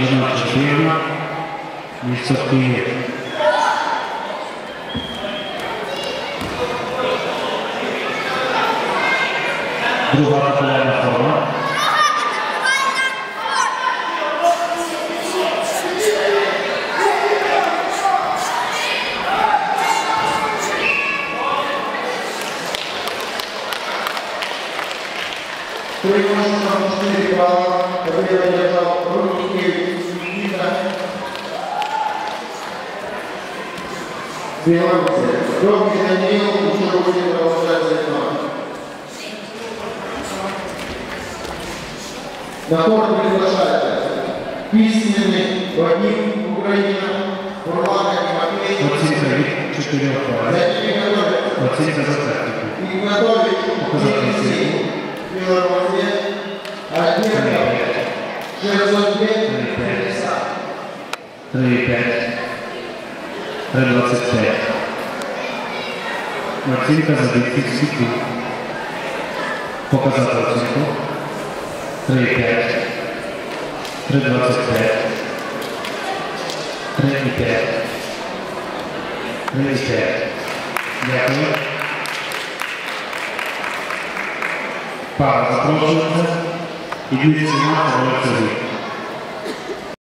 Єдина частина. Місце Київ. Друга рахувальна форма. Преимущество 4 Белоруссия. Громкий Даниил еще будет продолжать заниматься. На корт приглашается письменный Вадим Украина, Бурлака Тимофей. Оцінка від 4 балів. За ними готовят Оцінка за тактику. Игнатович Показательный Елисей, Белоруссия, Альберто, 605, 3,5. per la CETEA. Martin Casadecchi, Sicu, pokazał Cichu, 3,5, 3,25, 3,5, 3,5. Dziękuję. Paweł, zaproszę i Juliusz Zimata, Wojciech